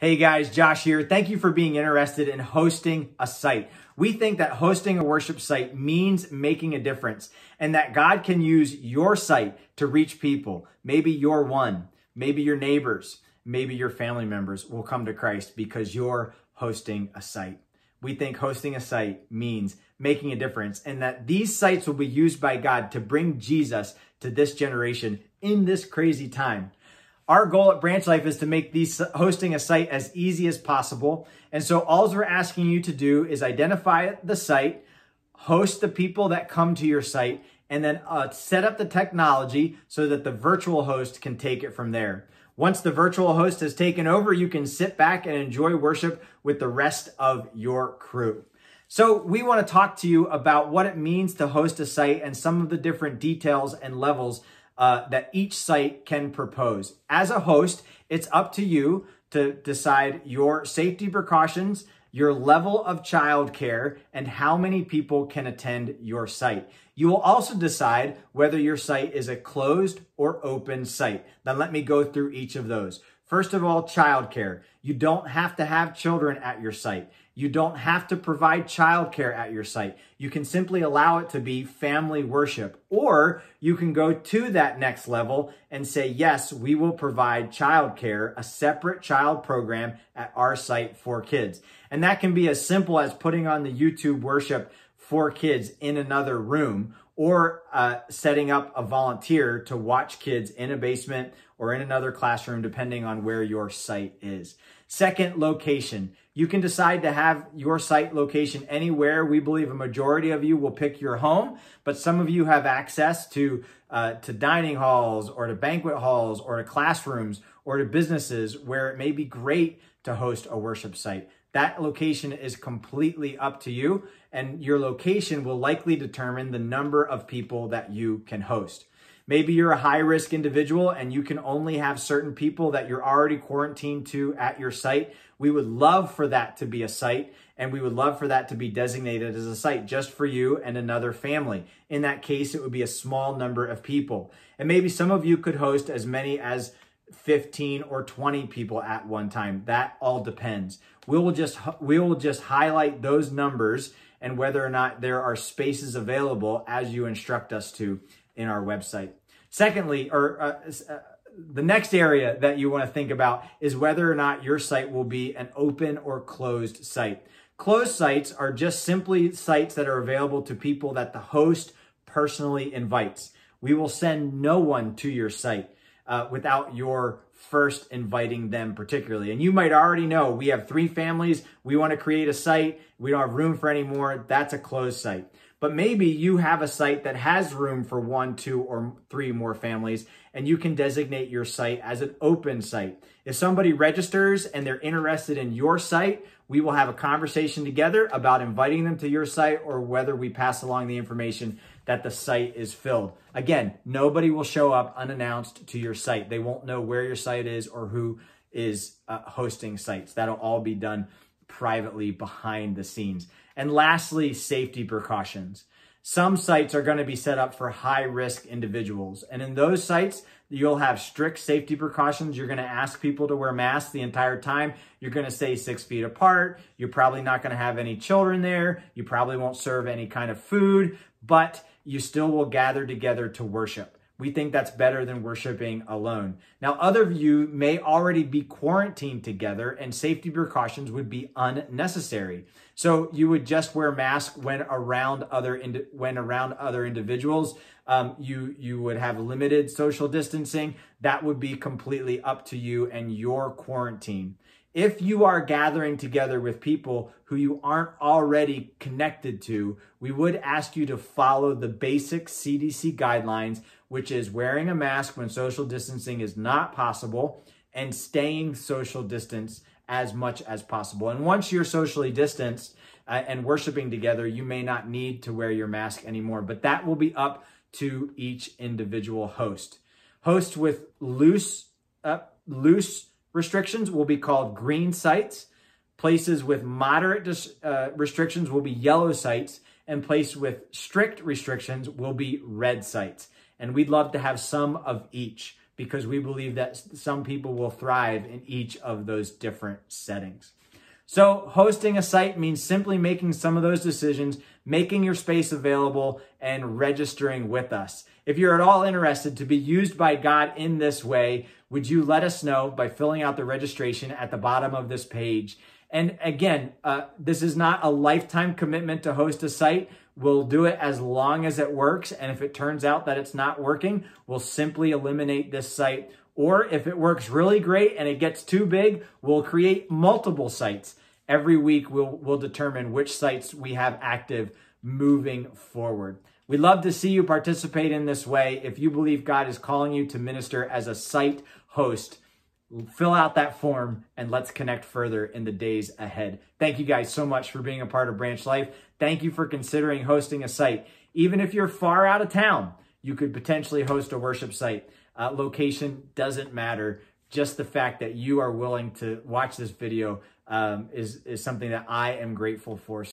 Hey guys, Josh here. Thank you for being interested in hosting a site. We think that hosting a worship site means making a difference and that God can use your site to reach people. Maybe your one, maybe your neighbors, maybe your family members will come to Christ because you're hosting a site. We think hosting a site means making a difference and that these sites will be used by God to bring Jesus to this generation in this crazy time. Our goal at Branch Life is to make these hosting a site as easy as possible. And so all we're asking you to do is identify the site, host the people that come to your site, and then uh, set up the technology so that the virtual host can take it from there. Once the virtual host has taken over, you can sit back and enjoy worship with the rest of your crew. So we want to talk to you about what it means to host a site and some of the different details and levels uh, that each site can propose. As a host, it's up to you to decide your safety precautions, your level of childcare, and how many people can attend your site. You will also decide whether your site is a closed or open site. Then let me go through each of those. First of all, childcare. You don't have to have children at your site. You don't have to provide childcare at your site. You can simply allow it to be family worship. Or you can go to that next level and say, yes, we will provide childcare, a separate child program at our site for kids. And that can be as simple as putting on the YouTube worship for kids in another room or uh, setting up a volunteer to watch kids in a basement or in another classroom, depending on where your site is. Second, location. You can decide to have your site location anywhere. We believe a majority of you will pick your home, but some of you have access to, uh, to dining halls or to banquet halls or to classrooms or to businesses where it may be great to host a worship site. That location is completely up to you, and your location will likely determine the number of people that you can host. Maybe you're a high risk individual and you can only have certain people that you're already quarantined to at your site. We would love for that to be a site and we would love for that to be designated as a site just for you and another family. In that case, it would be a small number of people. And maybe some of you could host as many as 15 or 20 people at one time. That all depends. We will just we will just highlight those numbers and whether or not there are spaces available as you instruct us to in our website. Secondly, or uh, uh, the next area that you want to think about is whether or not your site will be an open or closed site. Closed sites are just simply sites that are available to people that the host personally invites. We will send no one to your site uh, without your first inviting them particularly. And you might already know we have three families. We want to create a site. We don't have room for any more. That's a closed site. But maybe you have a site that has room for one, two, or three more families, and you can designate your site as an open site. If somebody registers and they're interested in your site, we will have a conversation together about inviting them to your site or whether we pass along the information that the site is filled. Again, nobody will show up unannounced to your site. They won't know where your site is or who is uh, hosting sites. That'll all be done privately behind the scenes. And lastly, safety precautions. Some sites are going to be set up for high risk individuals. And in those sites, you'll have strict safety precautions. You're going to ask people to wear masks the entire time. You're going to stay six feet apart. You're probably not going to have any children there. You probably won't serve any kind of food, but you still will gather together to worship. We think that's better than worshiping alone. Now, other of you may already be quarantined together and safety precautions would be unnecessary. So you would just wear masks when around other when around other individuals. Um, you you would have limited social distancing. That would be completely up to you and your quarantine. If you are gathering together with people who you aren't already connected to, we would ask you to follow the basic CDC guidelines, which is wearing a mask when social distancing is not possible and staying social distance as much as possible. And once you're socially distanced uh, and worshiping together, you may not need to wear your mask anymore, but that will be up to each individual host. Hosts with loose, uh, loose restrictions will be called green sites. Places with moderate uh, restrictions will be yellow sites, and places with strict restrictions will be red sites. And we'd love to have some of each because we believe that some people will thrive in each of those different settings. So hosting a site means simply making some of those decisions, making your space available and registering with us. If you're at all interested to be used by God in this way, would you let us know by filling out the registration at the bottom of this page? And again, uh, this is not a lifetime commitment to host a site. We'll do it as long as it works. And if it turns out that it's not working, we'll simply eliminate this site. Or if it works really great and it gets too big, we'll create multiple sites. Every week, we'll, we'll determine which sites we have active moving forward. We'd love to see you participate in this way. If you believe God is calling you to minister as a site host, fill out that form and let's connect further in the days ahead. Thank you guys so much for being a part of Branch Life. Thank you for considering hosting a site. Even if you're far out of town, you could potentially host a worship site. Uh, location doesn't matter. Just the fact that you are willing to watch this video um, is, is something that I am grateful for.